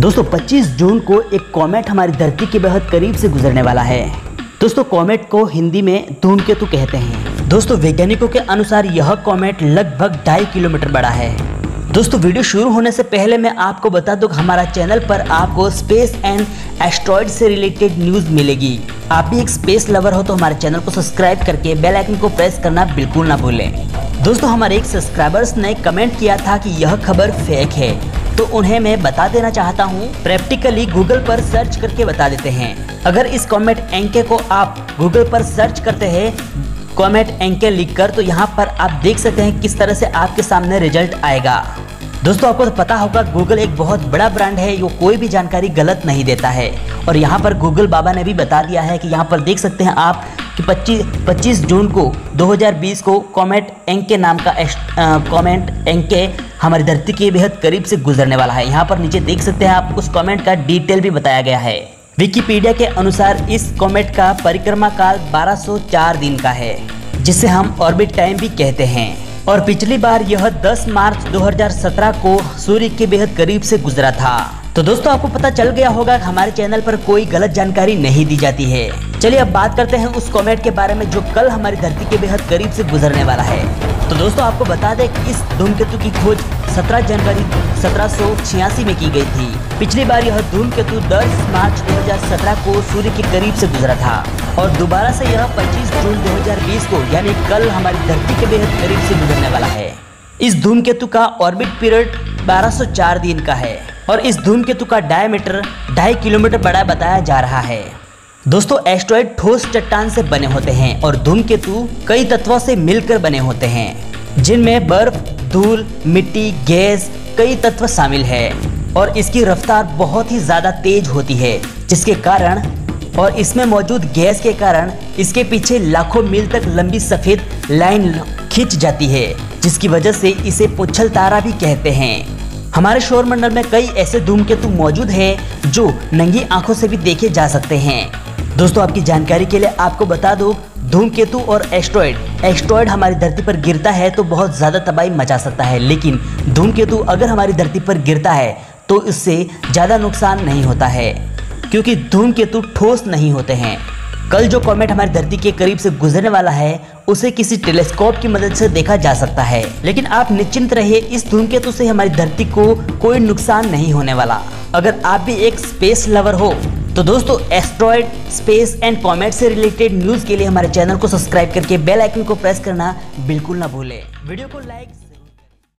दोस्तों 25 जून को एक कॉमेट हमारी धरती के बेहद करीब से गुजरने वाला है। दोस्तों, कॉमेट को हिंदी में धूमकेतु कहते हैं। दोस्तों, वैज्ञानिकों के अनुसार यह कॉमेट लगभग ढाई किलोमीटर बड़ा है। दोस्तों, वीडियो शुरू होने से पहले मैं आपको बता दूँ हमारा चैनल पर आपको स्पेस एंड एस्ट्रॉयड से रिलेटेड न्यूज़ मिलेगी। आप भी एक स्पेस लवर हो तो हमारे चैनल को सब्सक्राइब करके बेल आइकन को प्रेस करना बिल्कुल ना भूलें। दोस्तों, हमारे एक सब्सक्राइबर्स ने कमेंट किया था कि यह खबर फेक है। तो उन्हें मैं बता देना चाहता हूँ। प्रैक्टिकली गूगल पर सर्च करके बता देते हैं। अगर इस कॉमेट एंके को आप गूगल पर सर्च करते हैं कॉमेट एंके लिख कर तो यहाँ पर आप देख सकते हैं किस तरह से आपके सामने रिज़ल्ट आएगा। दोस्तों, आपको तो पता होगा गूगल एक बहुत बड़ा ब्रांड है जो कोई भी जानकारी गलत नहीं देता है। और यहाँ पर गूगल बाबा ने भी बता दिया है कि यहाँ पर देख सकते हैं आप कि 25 25 जून को 2020 को कॉमेट एंके नाम का कॉमेंट एंके हमारी धरती के बेहद करीब से गुजरने वाला है। यहाँ पर नीचे देख सकते हैं आप, उस कॉमेंट का डिटेल भी बताया गया है। विकीपीडिया के अनुसार इस कॉमेट का परिक्रमा काल 1204 दिन का है, जिसे हम ऑर्बिट टाइम भी कहते हैं। और पिछली बार यह 10 मार्च 2017 को सूर्य के बेहद करीब से गुजरा था। तो दोस्तों, आपको पता चल गया होगा हमारे चैनल पर कोई गलत जानकारी नहीं दी जाती है। चलिए अब बात करते हैं उस कॉमेट के बारे में जो कल हमारी धरती के बेहद करीब से गुजरने वाला है। तो दोस्तों आपको बता दें कि इस धूमकेतु की खोज 17 जनवरी, सत्रह सौ छियासी में की गई थी। पिछली बार यह धूमकेतु 10 मार्च 2017 को सूर्य के करीब से गुजरा था और दोबारा से यह 25 जून 2020 को, यानी कल हमारी धरती के बेहद करीब से गुजरने वाला है। इस धूमकेतु का ऑर्बिट पीरियड 1204 दिन का है और इस धूमकेतु का डायमीटर ढाई किलोमीटर बड़ा बताया जा रहा है। दोस्तों एस्ट्रॉइड ठोस चट्टान से बने होते हैं और धूमकेतु कई तत्वों से मिलकर बने होते हैं, जिनमें बर्फ़, धूल, मिट्टी, गैस, कई तत्व शामिल है। और इसकी रफ्तार बहुत ही ज़्यादा तेज होती है, जिसके कारण और इसमें मौजूद गैस के कारण इसके पीछे लाखों मील तक लंबी सफ़ेद लाइन खींच जाती है, जिसकी वजह से इसे पुच्छल तारा भी कहते हैं। हमारे शोर मंडल में कई ऐसे धूमकेतु मौजूद हैं, जो नंगी आँखों से भी देखे जा सकते हैं। दोस्तों, आपकी जानकारी के लिए आपको बता दूँ, धूमकेतु और एस्ट्रॉयड। एस्ट्रॉयड हमारी धरती पर गिरता है तो बहुत ज़्यादा तबाही मचा सकता है, लेकिन धूमकेतु अगर हमारी धरती पर गिरता है तो इससे ज़्यादा नुकसान नहीं होता है, क्योंकि धूमकेतु ठोस नहीं होते हैं। कल जो कॉमेट हमारी धरती के करीब से गुजरने वाला है, उसे किसी टेलीस्कोप की मदद से देखा जा सकता है। लेकिन आप निश्चिंत रहिए, इस धूमकेतु से हमारी धरती को कोई नुकसान नहीं होने वाला। अगर आप भी एक स्पेस लवर हो तो दोस्तों एस्ट्रॉयड स्पेस एंड कॉमेट से रिलेटेड न्यूज़ के लिए हमारे चैनल को सब्सक्राइब करके बेल आइकन को प्रेस करना बिल्कुल ना भूले। वीडियो को लाइक